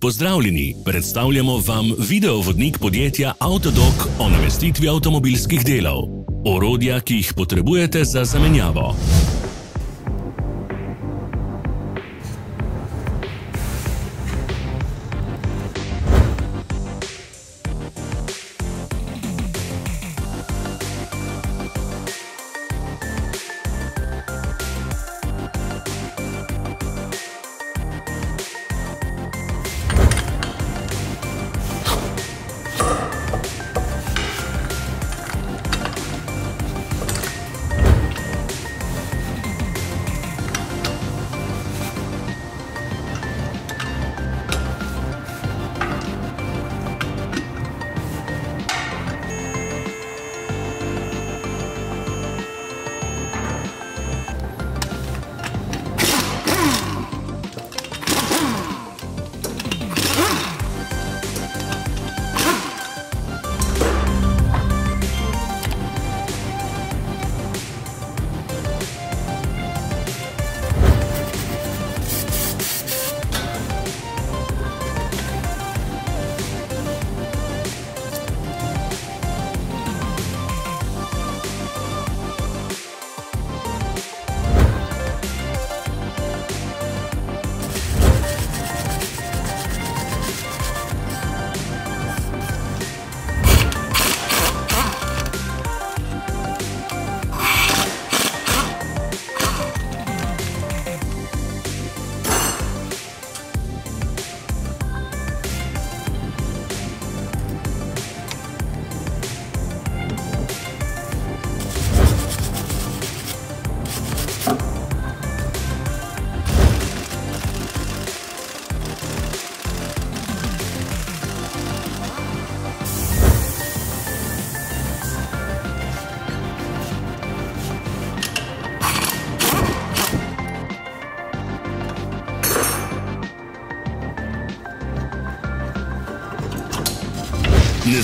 Pozdravljeni, predstavljamo vam videovodnik podjetja Autodok o namestitvi avtomobilskih delov. Orodja, ki jih potrebujete za zamenjavo.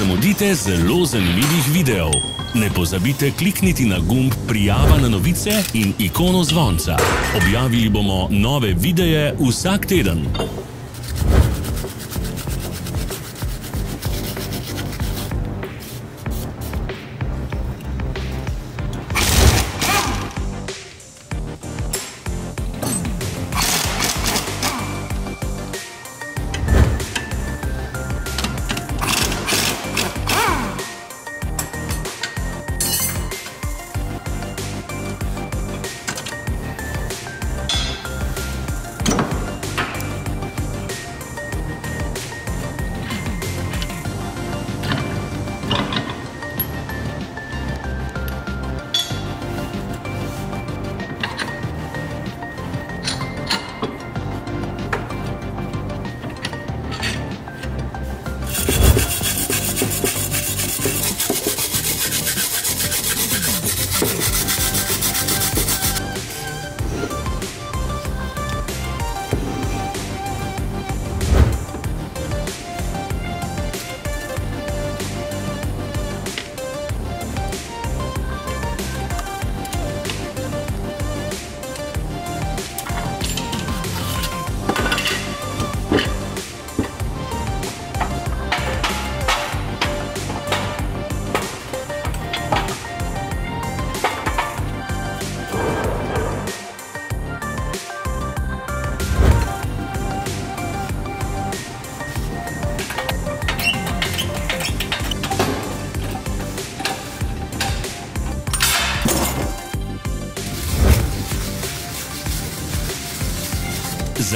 Zamudite zelo zanimivih videov. Ne pozabite klikniti na gumb Prijava na novice in ikono zvonca. Objavili bomo nove videe vsak teden.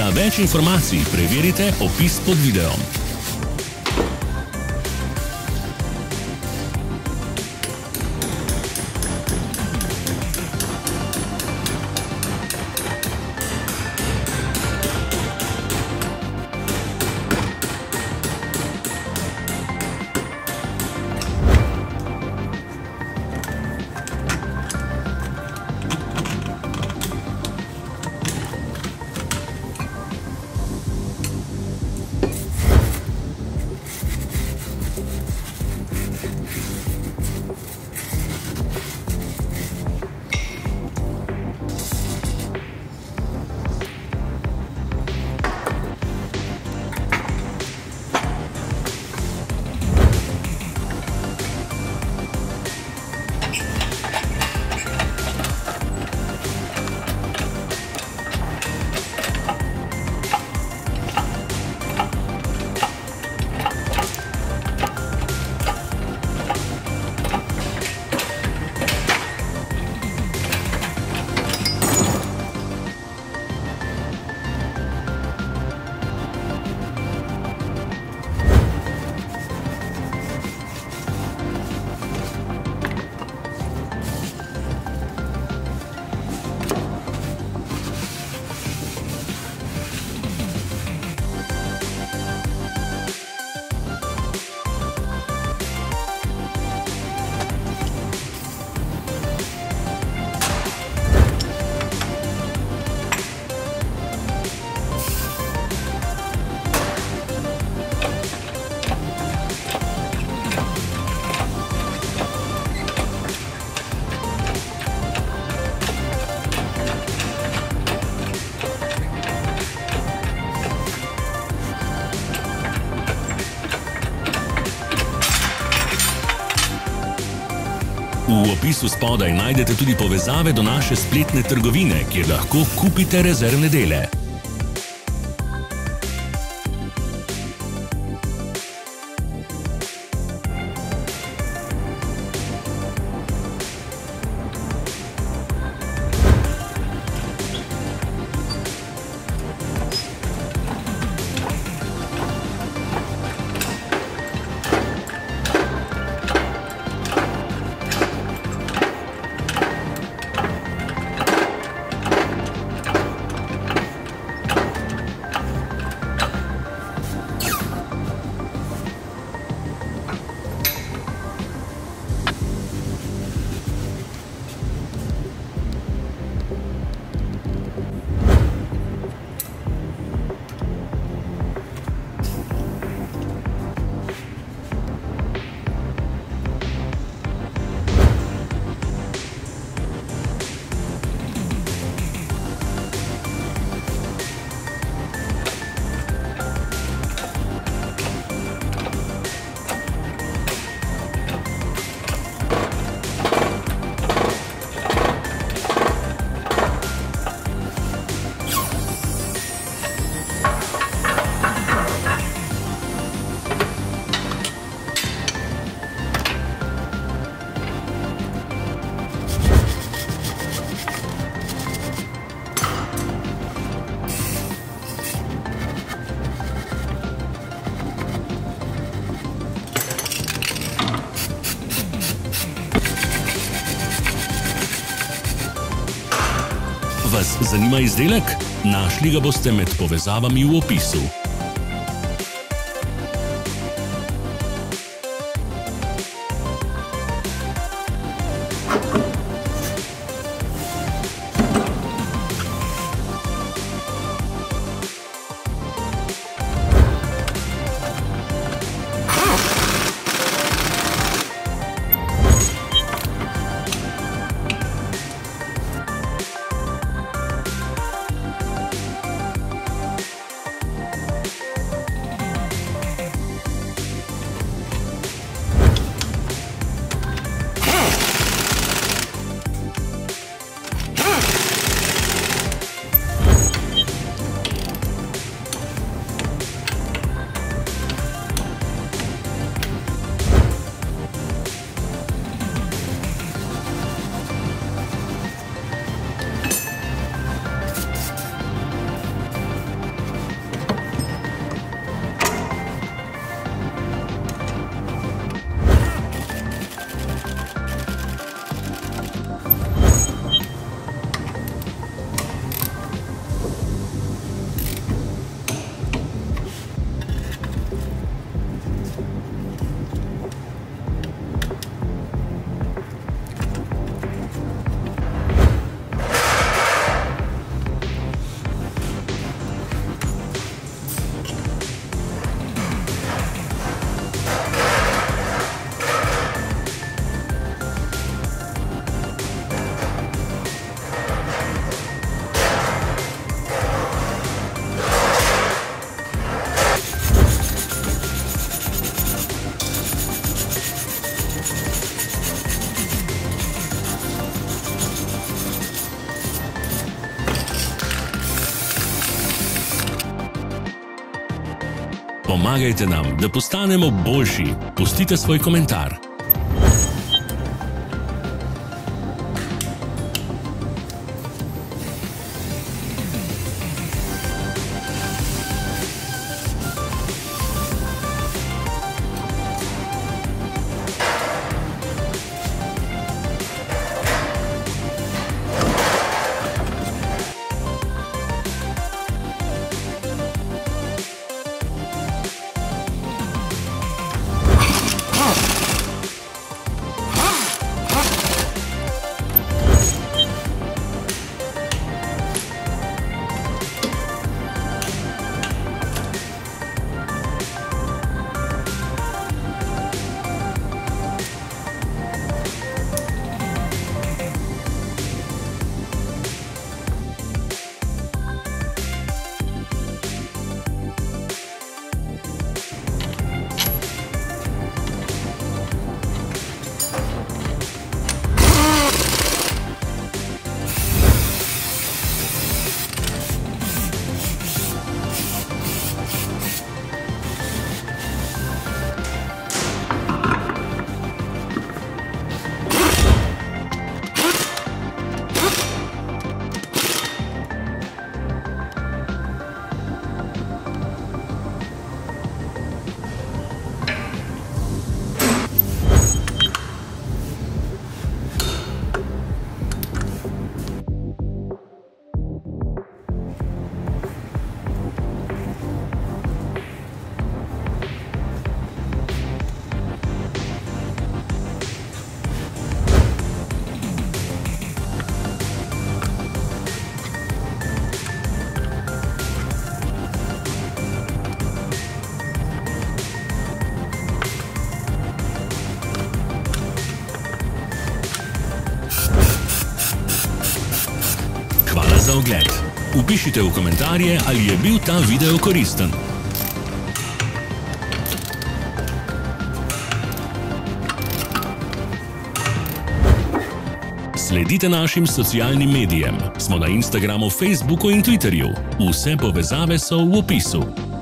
Za več informacij preverite opis pod videom. Opisu spodaj najdete tudi povezave do naše spletne trgovine, kjer lahko kupite rezervne dele. Zanima izdelek? Našli ga boste med povezavami v opisu. Pomagajte nam, da postanemo boljši. Pustite svoj komentar. Za ogled. Upišite v komentarje, ali je bil ta video koristen. Sledite našim socialnim medijem. Smo na Instagramu, Facebooku in Twitterju. Vse povezave so v opisu.